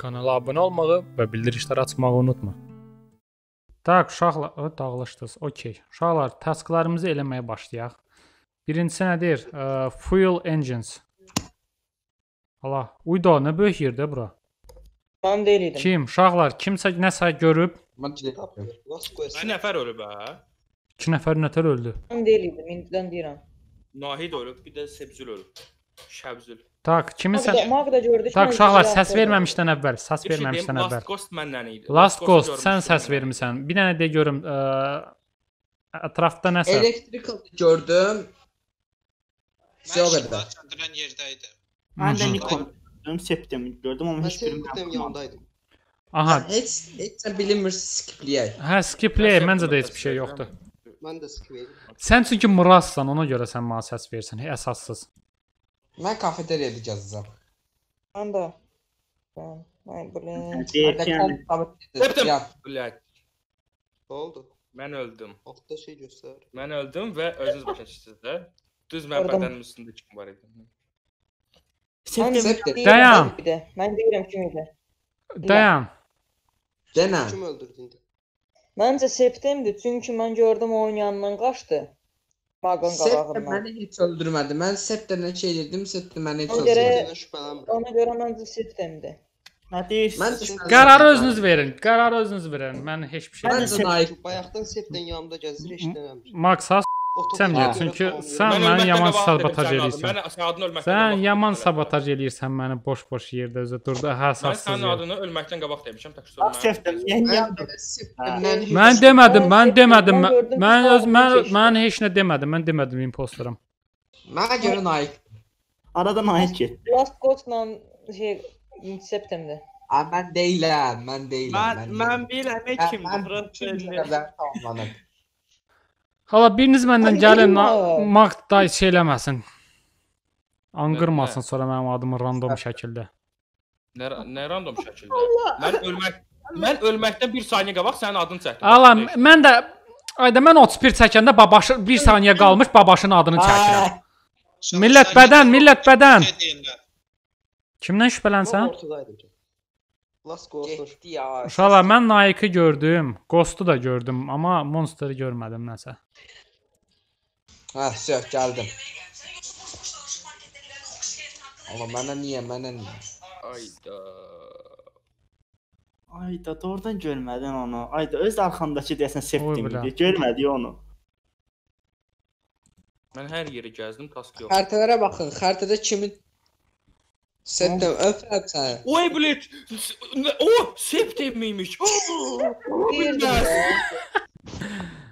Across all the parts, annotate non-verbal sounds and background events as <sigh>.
Kanala abunə olmağı və bildirişləri açmağı unutma. Tak, uşaqlar, o dağılışdınız. Okay. Uşaqlar, tasklarımızı eləməyə başlayaq. Birincisi nədir? Ə, Fuel engines. Allah, uyda nə böyük yerdə bura. Mən deyil idim. Kim? Uşaqlar, kimsə nəsə görüb, Mən dilə tapıyorum. Last Bir question. nəfər ölüb hə? 2 nəfər nətər öldü. Mən deyil idim. İndidən deyirəm. Nahid ölüb, bir də Sebzül ölüb. Şəbzül. Tak, kiminsə Magda, gördük. Tak, uşaqlar, səs verməmişdən əvvəl, səs verməmişdən Last əvvəl. Ghost məndən idi. Last Ghost, sən səs vermisən. Bir dənə də görüm, ə, ətrafda nəsə. Electrical gördüm. Sizə o qədər. Çatdıran yerdəydim. Mən də. Nikon gördüm, septim gördüm amma heç yapmadım. yanındaydım. Aha, Heç heç sən bilmirsən skipləyək. hə, skiplay, məncə də heç bir şey yoxdur. Mən də skip Sən çünki Murazsan, ona görə sən mənə səs verirsən, əsassız. Mən kafeteriyada gəzəcəm. Mən də. Mən, mən bilin. Deyir Hətta ki, yəni, kompüter Septim. ya Blək, Nə oldu? mən öldüm. Altda şey göstər. Mən öldüm və özünüz başa düşdünüz də. Düz mən Oradan- bədənimin üstündə kim var idi? Mən septim Septim. deyirəm, Dayan. bir də. Mən deyirəm kim idi. Dayan. Denə. Kim öldürdü indi? Məncə septemdir, çünki mən gördüm oyun yanından Sept qabağından. məni heç öldürmədi. Mən Septdən şey dedim, Sept məni heç Ona görə- öldürmədi. Ona görə məncə septemdir. Nə deyirsən? Mən Qərarı özünüz verin. Qərarı özünüz verin. Mən heç bir şey. Mən- Nike. Bayaqdan Sepdən yanımda gəzir, eşitləmirəm. Maksas sən deyir, çünki sən Mən məni yaman sabotaj sənin eləyirsən. Mən sənin adını ölməkdən Sən qabaq yaman sabotaj eləyirsən məni boş-boş yerdə özə durdu Mən həsassız. sənin yer. adını ölməkdən qabaq demişəm, tək. Yəni Mən Mən demədim, mən Mən demədim. Mən mən mən öz mən mən heç nə demədim. Mən demədim impostoram. Mənə görə Nike. Arada Nahid getdi. Last Ghost'la şey septemdir. Ay mən deyiləm, mən deyiləm. Mən mən biləm Mən- heç kim mən bura tamamlanıb. Hala biriniz məndən gəlin bilmə. Magda şey eləməsin. Anqırmasın sonra mənim adımı random şəkildə. Nə nə random şəkildə. Mən ölmək mən ölməkdən 1 saniyə qabaq sənin adını çəkdim. Ala mən də ayda mən 31 çəkəndə babaşı 1 saniyə qalmış babaşının adını çəkirəm. Millət bədən, millət bədən. Kimdən şübhələnsən? Ortadaydım. Last Ghost'un Getdi ya. Uşaqlar mən Nike gördüm, Ghost-u da gördüm, amma Monster-ı görmədim nəsə. Hə, söh, gəldim. Amma mənə niyə, mənə niyə? Ayda. Ayda doğrudan görmədin onu. Ayda öz arxandakı deyəsən idi. Görmədi onu. Mən hər yeri gəzdim, task yox. Xəritələrə baxın, xəritədə kimin Septem öpürəm səni. Oy <laughs> bilet. O, septem imiş. Deyirdim.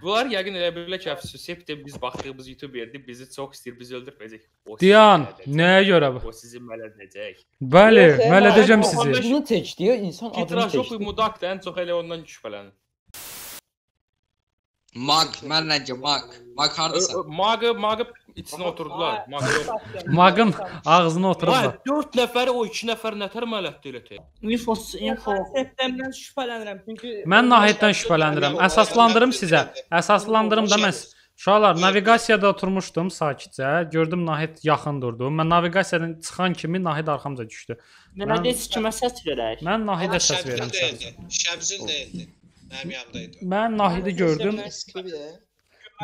Bunlar yəqin elə bilirlər ki, əfsus septem biz baxdığımız YouTube yerdə bizi çox istəyir, bizi öldürməyəcək. O sizi Diyan, mələdəcək. nəyə görə bu? O sizi mələdəcək. Bəli, Yox, mən mən- edəcəm mən- sizi. mən- Bunu teçdiyə insan adını Titrajop teçdi. mudak da ən çox elə ondan şübhələnir. Mag, mən necə mag? Mag hardasan? Maqı, maqı içinə oturdular. Maqın ağzına Vay, oturublar. 4 nəfəri o 2 nəfər nətər mələtdi elə tə. Info info Mən septemdən şübhələnirəm çünki Mən Nahiddən şübhələnirəm. Əsaslandırım sizə. Əsaslandırım da mən Uşaqlar, naviqasiyada oturmuşdum sakitcə. Gördüm Nahid yaxın durdu. Mən naviqasiyadan çıxan kimi Nahid arxamca düşdü. Nə Mən- deyirsən kimə səs verək? Mən Nahidə səs verirəm. değildi. Şəbzil değildi. Mənim yanımdaydı. Mən Nahidi gördüm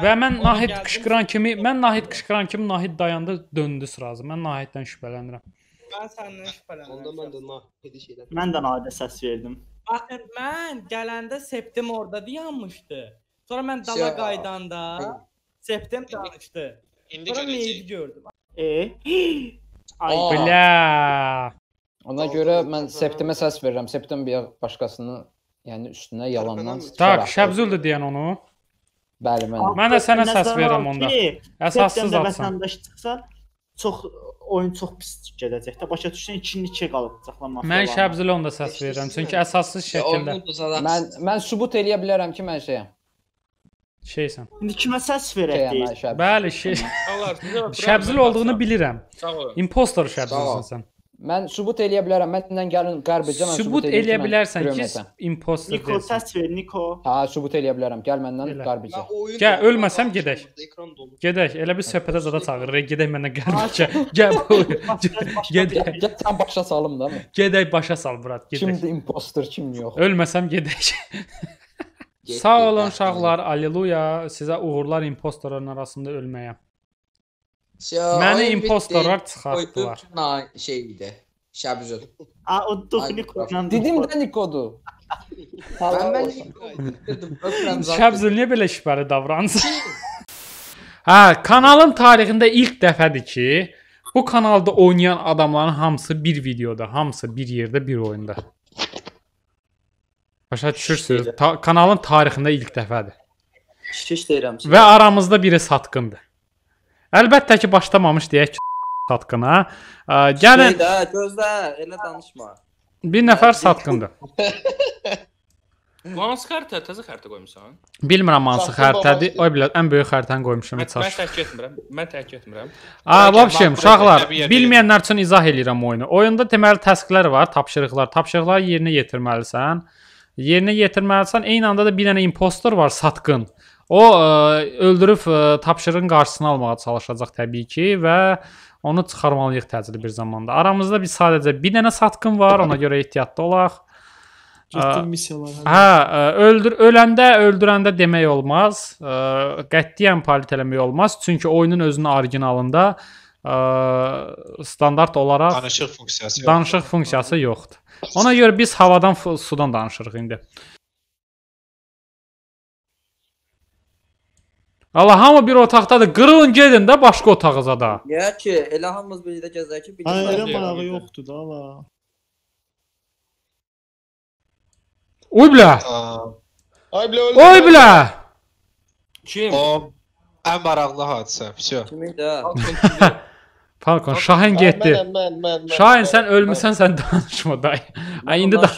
və mən Nahid qışqıran kimi, mən Nahid qışqıran kimi Nahid dayandı, döndü sırası. Mən Nahiddən şübhələnirəm. mən səndən şübhələnirəm. Onda mən də nah dedi şeylər. Mən də Nahidə səs verdim. Baxın, mən gələndə septem orada dayanmışdı. Sonra mən dala qaydanda septem danışdı. İndi Sonra meyidi gördüm. E? <gasps> Ay. Bilə. Ona görə mən Septemə səs verirəm. Septem bir başqasını, yəni üstünə yalandan. Tak. Şəbzüldür deyən onu. Bəli, mən. Mən də sənə səs verirəm onda. Əsassız atsan. vətəndaş çıxsa çox oyun çox pis gedəcək də. Başa düşsən 2-2 2 qalacaqlar Mən mafiyalarla. Şəbzülə onda səs verirəm. Çünki əsassız şəkildə Mən mən sübut eləyə bilərəm ki, mən şeyəm. şeysən. İndi kimə səs verək deyir. mən. Bəli, şey. <laughs> Şəbzül mən olduğunu bilirəm. Sağ olun. Impostor ol. Şəbzülsən sən. Mən sübut eləyə bilərəm. Məndən gəlin qərbicə mən Sübut ki, eləyə bilərsən ki, imposter Niko səs ver Niko. Ha, sübut eləyə bilərəm. Gəl məndən oyun Gəl, ölməsəm gedək. Gedək, elə bir söhbətə zada çağırırıq. Gedək məndən qərbicə. Gəl. Gedək. Gəl sən başa salım da. Gedək başa sal Murat, gedək. Kimdir impostor, kim yox. Ölməsəm gedək. Sağ olun uşaqlar. Alleluya. Sizə uğurlar impostorların arasında ölməyə. Məni impostorlar çıxartdılar. Qoydum na şey idi. Şəbzül. A o Ay, dur Niko ilə. Dedim də Nikodur. Mən. Şəbzül niyə belə şübhəli davranırsan? Hə, kanalın tarixində ilk dəfədir ki, bu kanalda oynayan adamların hamısı bir videoda, hamısı bir yerdə, bir oyunda. Başa düşürsüz? Ta kanalın tarixində ilk dəfədir. Şiş deyirəm. Və aramızda biri satqındır. Əlbəttə ki, başlamamış deyək ki, <laughs> satqına. Gəlin də gözlə, elə danışma. bir nəfər satqındır. Hansı xəritə? Təzə xəritə qoymusan? Bilmirəm hansı xəritədir. Oy bilə, ən böyük xəritəni qoymuşam heç mən tək etmirəm. Mən tək etmirəm. A, mən uşaqlar, bilməyənlər üçün izah eləyirəm oyunu. Oyunda deməli təsklər var, tapşırıqlar. Tapşırıqları yerinə yetirməlisən. Yerinə yetirməlisən. Eyni anda da bir dənə impostor var, satqın. O ə, öldürüb ə, tapşırığın qarşısını almağa çalışacaq təbii ki və onu çıxarmalıyıq təcili bir zamanda. Aramızda bir sadəcə bir dənə satqın var, ona görə ehtiyatlı olaq. Getdim missiyalar. Hə, ə, öldür öləndə, öldürəndə demək olmaz. Ə, Qətiyyən palit eləmək olmaz. Çünki oyunun özünün orijinalında ə, standart olaraq Danışıq funksiyası. danışıq funksiyası yoxdur. Ona görə biz havadan sudan danışırıq indi. Allah hamı bir otaqdadır. Qırılın gedin də başqa otağıza da. Ya ki, elə hamımız birlikdə gəzək ki, bir Ha elə Yox, marağı yox. yoxdur da la. Oy bilə. Ay bilə öldü. Oy bilə. Kim? O ən maraqlı hadisə. Vsyo. kimin də? Falcon <laughs> Şahin getdi. Mən, mən, mən, mən. Şahin sən ölmüsən, sən danışma day. Ay indi da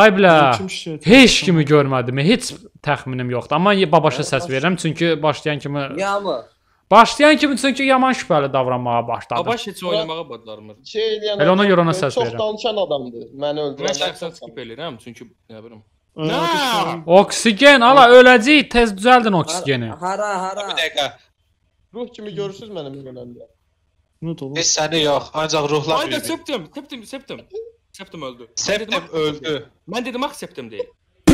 Ay bilə. Kim şikayət? Heç kimi görmədim. Heç təxminim yoxdur. Amma babaşa səs verirəm çünki başlayan kimi Ya mı? başlayan kimi çünki yaman şübhəli davranmağa başladı. Abaş heç oynamağa badlarmır. Şey eləyən Elə ona görə ona çox səs verirəm. danışan adamdır. Məni Mən öldürən. şəxsən skip eləyirəm çünki nə bilim. Nə? Oksigen, ala öləcək, tez düzəldin oksigeni. Hara, hara? Bir dəqiqə. Ruh kimi görürsüz mənim oldu? Heç səni yox, ancaq ruhlar bilir. septim, septim, septim. Septim öldü. Septim öldü. Mən dedim axı septim deyil.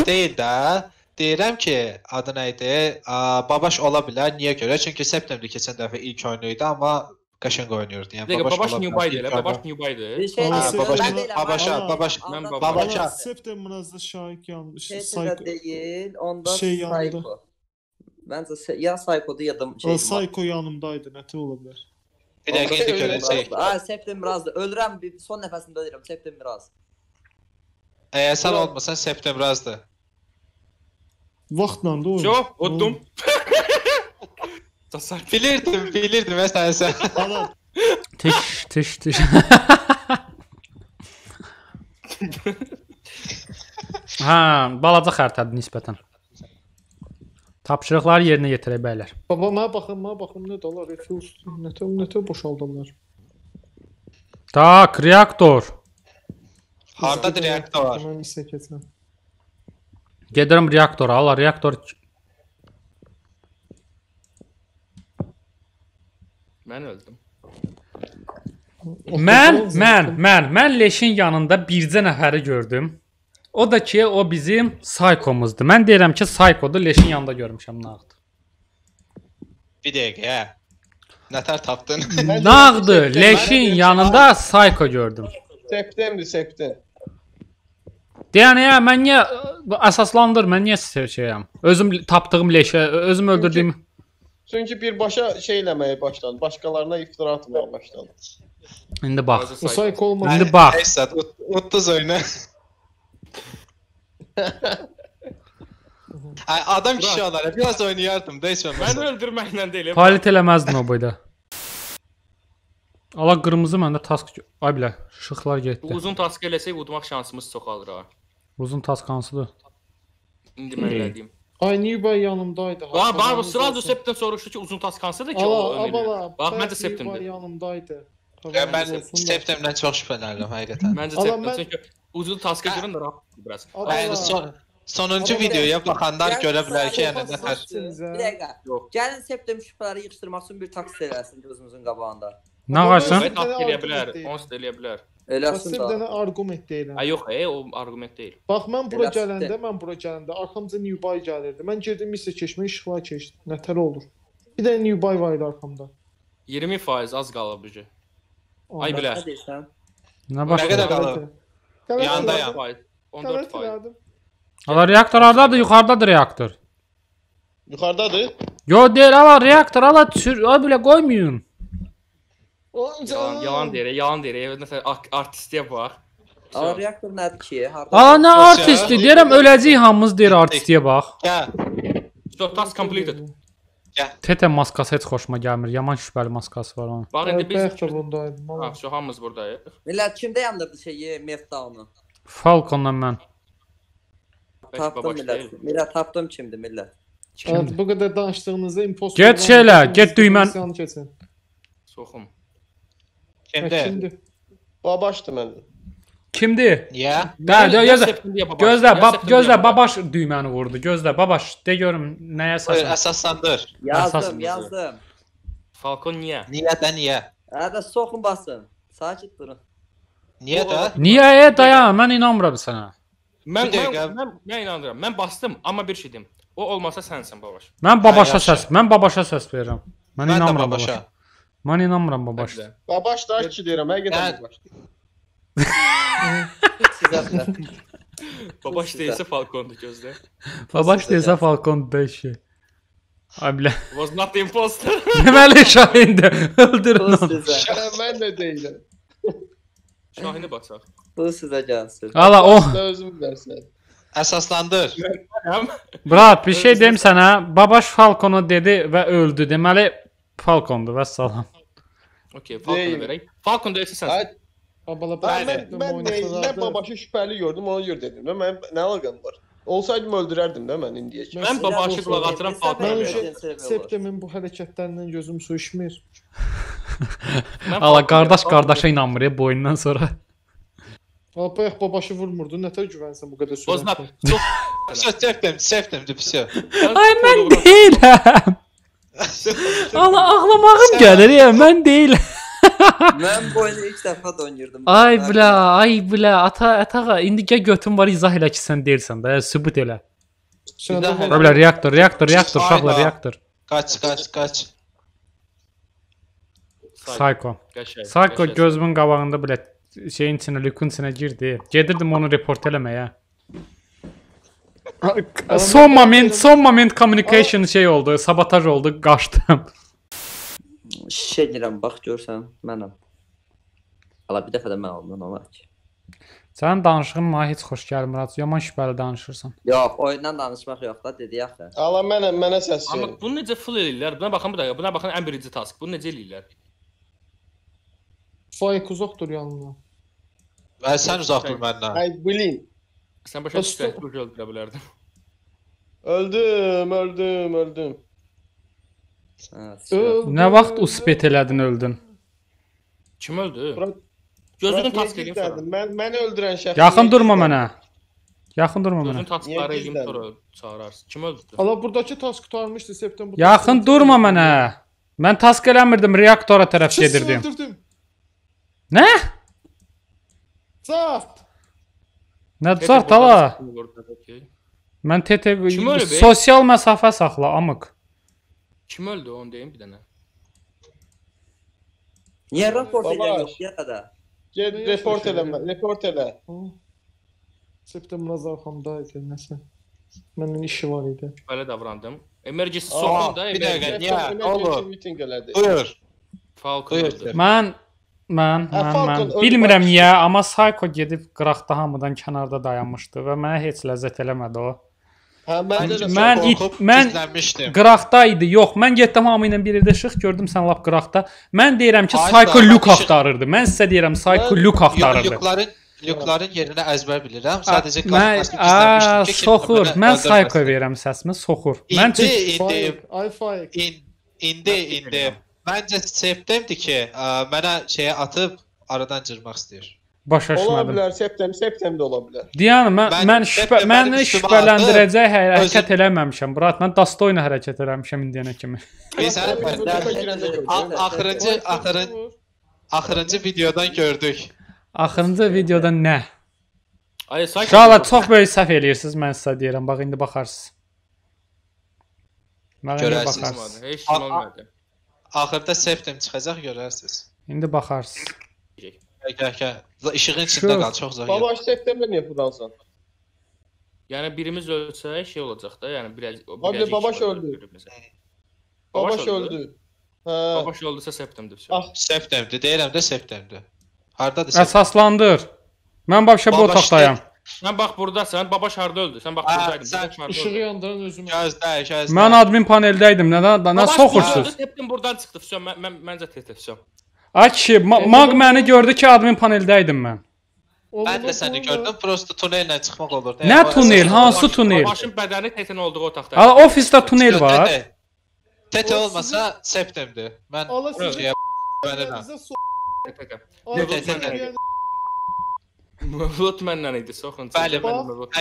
Deyil də. Deyirəm ki, adı nə idi? Babaş ola bilər. Niyə görə? Çünki September keçən dəfə ilk oyunu idi, amma qəşəng oynayırdı. Yəni Dəqiqə babaş ola New bilər Bay ilk elə, babaş New Baydır. Bir şey Aa, deyim, babaş- Aa, babaş- Mən babaş-. Septem biraz şahik yanlış. Chelsea-də Psycho. deyil, onda Şey. Psycho. Məncə ya Psycho-dur ya da şey. O Psycho yanımdaydı. Nə ola bilər? Bir dəqiqə indi görəcək. Ay, Septemberazdır. Ölürəm, bir son nəfəsimdə deyirəm, Septemberaz. Əgər sən olmasan Septemberazdır. Vaxtla da oyun. Yo, otdum. Tasar. Bilirdim, bilirdim və sən sən. Ana Tiş, tiş, tiş. hə, <laughs> balaca xəritədir nisbətən. Tapşırıqları yerinə yetirək bəylər. baba mənə baxın, mənə baxın nə dolar, refuse, nə tə, nə tə boşaldılar. Tak, reaktor. Hardadır reaktor var? Mən hissə keçirəm. Gedirəm reaktora, ala reaktor. Mən öldüm. Mən, mən, mən, mən leşin yanında bircə nəfəri gördüm. O da ki, o bizim Psycho-muzdur. Mən deyirəm ki, Psycho-dur, leşin yanında görmüşəm nağd. Bir dəqiqə. Nətər tapdın? <laughs> Nağdı, leşin yanında Psycho gördüm. Septemdir, septem. Yəni ya mən niyə əsaslandır, mən niyə şey- şeyəm? Özüm tapdığım leşə, özüm öldürdüyüm. Çünki birbaşa şey eləməyə başladı. Başqalarına iftira atmağa başladı. İndi bax. Psycho olmaz. İndi bax. Nəysə, utduz oyunu. <laughs> Ay adam kişi olar. Biraz oynayardım da heç Mən olmasa. öldürməklə deyil. Palit eləməzdin o boyda. Ala qırmızı məndə task ay bilə, işıqlar getdi. Uzun task eləsək udmaq şansımız çoxalır ha. Uzun task hansıdır? İndi mən elədiyim. Ay Newbay yanımdaydı. Bax, bax, bu sırada septim soruşdu ki, uzun task hansıdır ki, o abala. Bax, mən də septim Newbay dedim. yanımdaydı. Ya mən. Septemdən çox şübhələnirəm həqiqətən. Məncə Adam septem mən- çünki ucuz taska girin də rahat biraz. Yəni son sonuncu videoya baxanlar görə bilər ki, yəni nə tər Bir dəqiqə. Yox. Gəlin septem şübhələri yığışdırmaq üçün bir taksi eləsin gözümüzün qabağında. Nə task Sənə eləyə bilər, deyil. da eləyə bilər. Eləsin də. dənə arqument deyirəm. Ay yox, e, o arqument deyil. Bax mən bura gələndə, mən bura gələndə arxamca Newbuy gəlirdi. Mən girdim misə keçmə işıqlar keçdi. Nətər olur? Bir dənə Newbuy var idi arxamda. 20% az qalıb bu. Ay bilə. Nə başqa? qədər qalıb? Qələt Yanda elədim, yan. 14%. 14%. qələt elədim. Ala reaktor hardadır? Yuxarıdadır reaktor. Yuxarıdadır. Yo deyir, ala reaktor ala sür, ay belə qoymayın. Yalan, yalan deyir, yalan deyir. Nəsə ak- artistliyə bax. Amma reaktor nədir ki? Harda? Aa nə Yox ya. artisti? Deyirəm öləcəyik hamımız deyir artistiyə bax. Ya, So task completed. Tete maskası heç xoşuma gəlmir. Yaman şübhəli maskası var onun. Bax indi biz. Ha, amma. şu hamımız buradayıq. Millət kimdə yandırdı şeyi Meltdown-u? Falconla mən. Bəlkə Tapdım millət. Millət tapdım kimdir millət. Evet, bu qədər danışdığınızda imposter. Get şeylə, get düymən. Soxum. kimdə? Şimdi Babaşdır məndə. Niyə? Də, də, gözlə. Gözlə, Gözlə, bab, gözlə, babaş düyməni vurdu. Gözlə, babaş, de görüm nəyə əsasən. əsaslandır. Yazdım, yazdım. Falcon niyə? Niyə də niyə? Hədə soxun basın. Sakit durun. Niyə də? Niyə e dayan? Mən inanmıram sənə. Mən mən, mən, mən inanıram. Mən bastım, amma bir şey deyim. O olmasa sənsən babaş. Mən babaşa səs, mən babaşa səs verirəm. Mən Mən də inanmıram babaşa. babaşa. Mən inanmıram babaş. Bəli. Babaşlar ki deyirəm, həqiqətən də. Babaş Sizə. deyilsə Falcondur gözlə. Babaş desə Falcon 5. Ay bilə. Was not the imposter. <laughs> Deməli Şahindir. Öldürün onu. sizə. Şərəm mən də deyiləm. Şahini baxsaq. Bu sizə gəlsin. Ala o. Özüm bilərsən. Əsaslandır. Brat, bir şey deyim sənə. Babaş Falconu dedi və öldü. Deməli Falcondur və salam. Okay, Falconu verək. Falcon deyilsə sənsən. Babala Mən, mən, mən deyiləm, babaşı şübhəli gördüm, ona görə dedim. də. Mən nə əlaqəm var? Olsaydım öldürərdim də mən indiyə kimi. Mən babaşı qulaq atıram uje Septemin bu hərəkətlərindən gözüm su içmir. Ala qardaş qardaşa inanmır ya bu oyundan sonra. Ala bayaq babaşı vurmurdu. Nətər güvənsən bu qədər not. sürətlə? Çox Septem, septemdir pis. Ay mən deyiləm. Ala ağlamağım gəlir ya, mən deyiləm. Mən bu oyunu ilk dəfə də oynayırdım. Ay bilə, ay bilə, ata, atağa indi gəl götün var izah elə ki sən deyirsən də, sübut elə. Sən Bir daha də Və bilə reaktor, reaktor, reaktor, Aynen. uşaqlar reaktor. Qaç, qaç, qaç. Psycho. Qəşəng. Psycho qəşəng. gözümün qabağında bilə şeyin içinə, lükün içinə girdi. Gedirdim onu report eləməyə. Son moment, son moment communication şey oldu, sabotaj oldu, qaçdım. Şey deyirəm, bax görsən, mənəm. Ala bir dəfə də mən oldum, olar ki. Sənin danışığın mənə heç xoş gəlmir. Aç, Yaman şübhəli danışırsan. Yox, oyundan danışmaq yox da, dedi axı. Ala mənə mənə səs Amma verin. bunu necə full eləyirlər? Buna baxın bir dəqiqə. Buna baxın ən birinci task. Bunu necə eləyirlər? Faik uzaqdır yanımdan. Və sən uzaq dur məndən. Ay bilin. Sən başa düşsən, bu öldürə bilərdin. Öldüm, öldüm, öldüm. Nə vaxt uspet elədin, öldün? Kim öldü? Niyə task eləyim sonra. Mən məni öldürən şəxs. Yaxın durma mənə. Yaxın durma mənə. taskları Niyə eləyim sonra çağırarsın. Kim öldü? Ala buradakı task qutarmışdı septem. bu Yaxın durma mənə. Mən task eləmirdim, reaktora tərəf Sizi gedirdim. öldürdüm. Nə? Zart. Nə zart ala? Mən TT sosial məsafə saxla, amıq. Kim öldü onu deyim bir dənə. Niyə raport Baba. edən yox ya da? Get Nə report yaşayır elə, report elə. Septem biraz arxamdaydı nəsə. Məndən işi var idi. Belə davrandım. Emergency Aa, soxun da bir dəqiqə. emergency. Niyə? Emergency Olur. meeting elədi. Buyur. Falcon Buyur. öldü. Mən mən Hə, mən, Falcon mən bilmirəm niyə, amma Psycho gedib qıraqda hamıdan kənarda dayanmışdı və mənə heç ləzzət eləmədi o. Hə, məndə də Mən it- mən-. Qıraqda idi. Yox, mən getdim hamı ilə bir yerdə işıq gördüm sən lap qıraqda. Mən deyirəm ki, Psycho Luke axtarırdı. Mən sizə deyirəm Psycho Mən- Luke axtarırdı. Lükların Lükların yerinə əzbər bilirəm. Sadəcə Mən a, gizlənmişdim ki, soxur. Mən. Psycho verirəm səsimi, soxur. Mən İndi, çünki indi, indi, indi. Məncə septemdir ki, mənə şeyə atıb aradan cırmaq istəyir. Başa Ola düşmədim. bilər, septem, septem də ola bilər. Diyan mən Mən- mən şübhə mən- məni şübhələndirəcək hərəkət Özü- eləməmişəm. Brat, mən Dastoyla hərəkət eləmişəm indiyənə kimi. Mən- axırıncı axırıncı axırıncı videodan gördük. Axırıncı videoda nə? Ay. Uşaqlar çox böyük səhv eləyirsiniz, mən sizə deyirəm. Bax indi baxarsınız. Mənə indi baxarsınız. Heç kim olmadı. Axırda septem çıxacaq görərsiniz. İndi baxarsınız. Gəl gəl İşığın içində qal, çox uzaq. Baba septemdə niyə burasan? Yəni birimiz ölsə şey olacaq da, yəni biraz biraz babaş öldü. Babaş öldü. Hə. Babaş öldüsə septemdir. Ah, Septemdir, deyirəm də septemdir. Hardadır septem? Əsaslandır. Mən başqa bu otaqdayam. Sən bax burdasan, babaş harda öldü? Sən bax burdaydın. sən İşığı yandıran özümə. Gözlə, gözlə. Mən admin paneldəydim. Nə nə, nə burdadır, Septem buradan çıxdı. Vəsə mən mən məncə tete vəsə. Kişi, Ma- Mag məni gördü ki, admin paneldəydim mən. Mən də səni gördüm, prosta tunellə çıxmaq olurdu. Nə tunel? Hansı tunel? Babaşın bədəni tetin olduğu otaqda. Ala ofisdə tunel var. Tete. Olmasa septemdir. Mən tete. yəni, Mövlud məndən idi, soxun. Bəli, Mən Mövlud.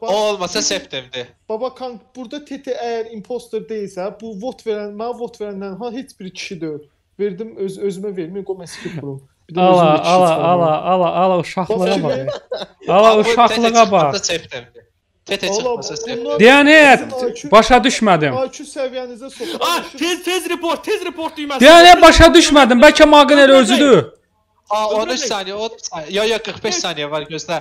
O olmasa septemdir. Baba kank burada Tete əgər imposter deyilsə, bu vot verən, mənə vot verəndən ha heç bir kişi deyil. Verdim öz özümə verməyim, qoy mən skip vurum. Bir də Ala, ala, ala, ala, ala uşaqlığa Bax, Ala uşaqlığa bax. Ala, çıxmasa IQ başa düşmədim. IQ səviyyənizə soxulur. Ah, tez tez report, tez report düyməsi. Diyanet başa düşmədim. Bəlkə Magın elə özüdür. Aa, Öldürəcək. 13 saniyə, 13 saniyə. Yo, yo, 45 saniyə var gözlə.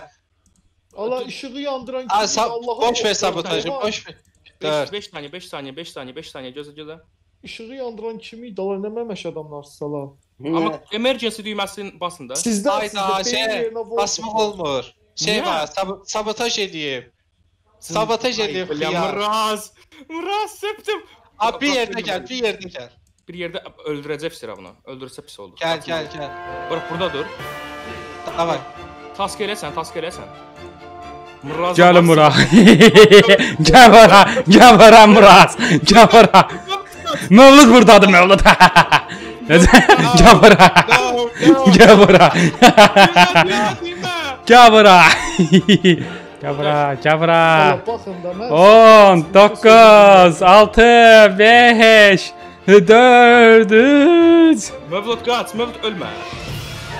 Allah işığı yandıran Aa, kim? sa- Allah'a boş ver sabotajı, boş ver. 5 Dörd. 5 saniyə, 5 saniyə, 5 saniyə, 5 saniyə gözlə gözlə. İşığı yandıran kim idi? Allah nə məməş adamlar salar. Amma emergency düyməsini basın da. Sizdə Ayda sizdə şey, beyin yerinə vote basmaq var. olmur. Şey Niyə? var, sab sabotaj eləyib. Sabotaj eləyib Ay, xiyar. Muraz. Muraz septim. Abi bir yerdə gəl, bir yerdə gəl. Bir yerdə öldürəcək Sira bunu. Öldürsə pis oldu. Gəl, gəl, gəl. Bura burada dur. Davay. Task eləsən, task eləsən. Muraz. Gəlin bura. Gəl bura. Gəl bura Murat. Gəl bura. <laughs> Mövlud burdadır Mövlud. <laughs> Gəl bura. Gəl bura. <laughs> Gəl bura. Gəl bura, gəl bura. Allah baxın da mən 10, 9, 6, 5, 4, 3. Mövlud qaç, Mövlud ölmə.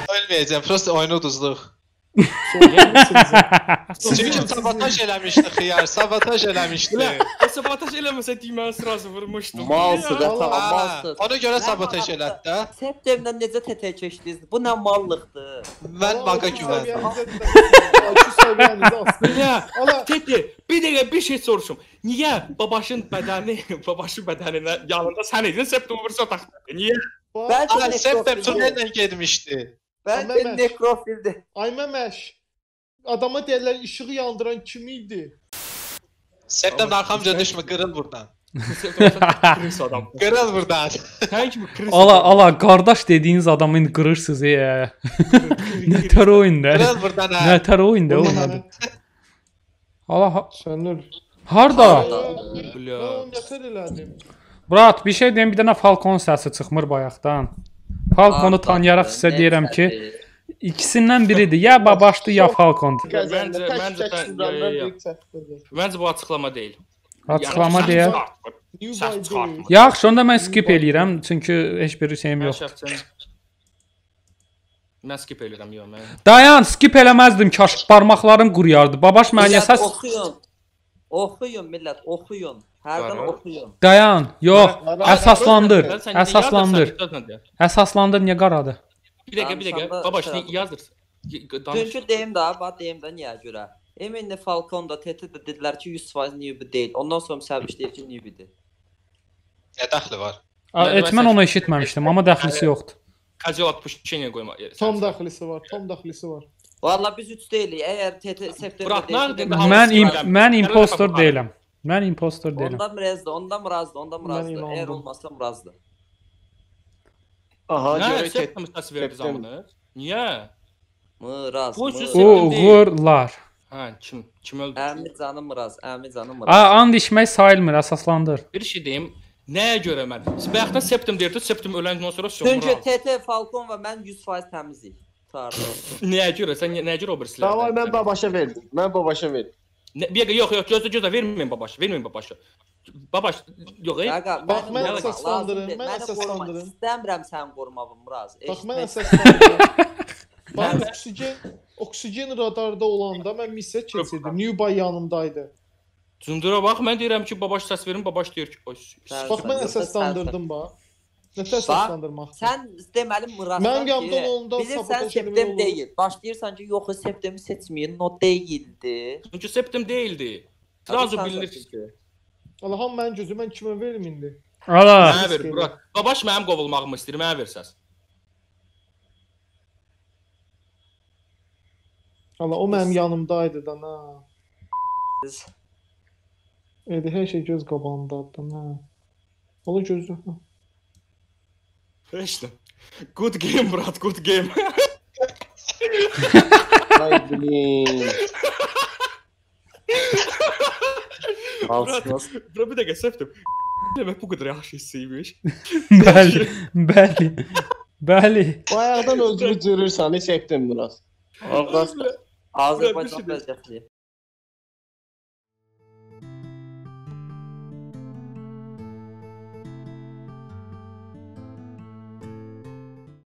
Ölməyəcəm, prosta oyunu uduzduq. Soyuqsuzum. <laughs> Çünki sabotaj eləmişdi xiyar, sabotaj eləmişdi. Sabotaj eləməsə düyməni sırası vurmuşdum. Malsız da Allah. tamam, Ha, malsız. Ona görə sabotaj elədi də. Septemdən necə tete keçdiniz? Bu nə mallıqdır? Mən maqa IQ güvəndim. səviyyənizə- IQ səviyyənizə asılır. Niyə? Allah Tete, bir dəqiqə bir şey soruşum. Niyə babaşın bədəni, <laughs> babaşın bədəninə yanında sən idin, septum vursa otaqda. Niyə? bax, Bəlkə Ay, septem nekrofildir. tunellə getmişdi. Bəlkə Məmə. nekrofildir. Ay məməş. Adama deyirlər işığı yandıran kim idi? Septem arxamca düşmə, qırıl buradan. Kris adam. <laughs> Qırıl buradan. Sən kimi Kris. Ala, ala, qardaş dediyiniz adamı indi qırırsınız e. Nətər oyunda? Qırıl buradan hə. Nətər oyunda Ulan oğlum? mənə- Ala, ha- öl. harda? Brat, bir şey deyim, bir dənə Falcon səsi çıxmır bayaqdan. Falconu tanıyaraq sizə deyirəm ki, ikisindən biridir. Ya babaşdır, ya Falcondur. Məncə- məncə çəkdir. Məncə bu açıqlama deyil. Açıqlama deyə. Yaxşı, onda mən skip eləyirəm, çünki heç bir şeyim Mən yox. şəxsən Mən skip edirəm, yox, mən. Dayan, skip eləməzdim, kaş barmaqlarım quruyardı. Babaş mənə Millət səs oxuyun. Oxuyun millət, oxuyun. Hərdən oxuyun. Dayan, yox, əsaslandır. Əsaslandır. Əsaslandır, niyə qaradır? Bir dəqiqə, bir dəqiqə. Babaş? Danış. Dünkü deyim də, bax deyim də niyə görə. Eminli Falcon da Tete də dedilər ki 100% newbie deyil. Ondan sonra Səbiş deyir ki newbiedir. Nə dəxli var? A, Mən- Et mən onu eşitməmişdim, amma dəxlisi yoxdur. Atmış çeniyə qoyma. Tam daxilisi var, tam daxilisi var. Valla biz 3 deyilik. Əgər Bırak, nə dedi? Mən Mən- impostor deyiləm. Mən impostor deyiləm. Onda Mrazdı, onda Mrazdı, onda Mrazdı. inandım. Əgər olmazsa Mrazdı. Aha, Nə, görə ki, təsəvvür verdi zamını? Niyə? Mraz. Bu cür Mraz. Septem deyil. Uğurlar. Hə, kim kim öldü? Əmi canım Mraz, əmi canım A, Mraz. and içmək sayılmır, əsaslandır. Bir şey deyim. Nəyə görə mən? Bayaqdan septim deyirdi, septim öləndən sonra Çünki sonra. TT Falcon və mən 100% təmizlik. Tutardı. <laughs> Nəyə görə? Sən nəyə görə o birisilə? Davay mən babaşa verdim. Mən babaşa verdim. Ne, bir yox, yox, gözlə, gözlə, verməyin babaş, verməyin babaş. Babaş, yox, ey. Qaqa, Bax, mən əsaslandırım, mən əsaslandırım. İstəmirəm sən qorumağı Muraz. Bax mən əsaslandırdım. Bax oksigen oksigen radarda olanda mən missiya keçirdim. Newbay yanımdaydı. Cundura bax, mən deyirəm ki, babaş səs verin, babaş deyir ki, Bax mən əsaslandırdım bax. Nətər əsaslandırmaq? Sən deməli Murat. Mənim yanımda olanda Bilirsən septem deyil. Başlayırsan ki, yox, septemi seçməyin, o deyildi. Çünki septim deyildi. Razı bilinir. Allahım mənim gözüm mən kimə verim indi? Ala. Mənə ver, Murat. Babaş mənim qovulmağımı istəyir, mənə ver səs. Allah o mənim yanımdaydı da ha. Elə hər şey göz qabağındadır ha. Ola gözlə. Ha. İşte. Good game, Murat, good game. Ay bilin. Alsın. Bura bir dəqiqə septim. Demək bu qədər yaxşı hiss imiş. Bəli, bəli. Bəli. Bayaqdan özünü cırırsan, heç etdin biraz. Azərbaycan Murat, bir şey vəziyyətli.